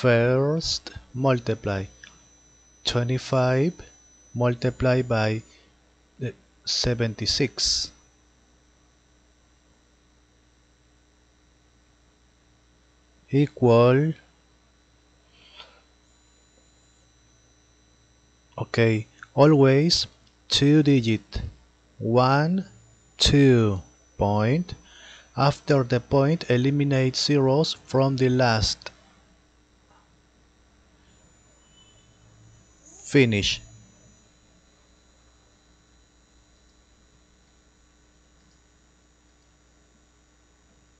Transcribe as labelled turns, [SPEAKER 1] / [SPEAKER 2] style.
[SPEAKER 1] first multiply 25 multiply by uh, 76 equal okay always two digit. One two point. After the point eliminate zeros from the last finish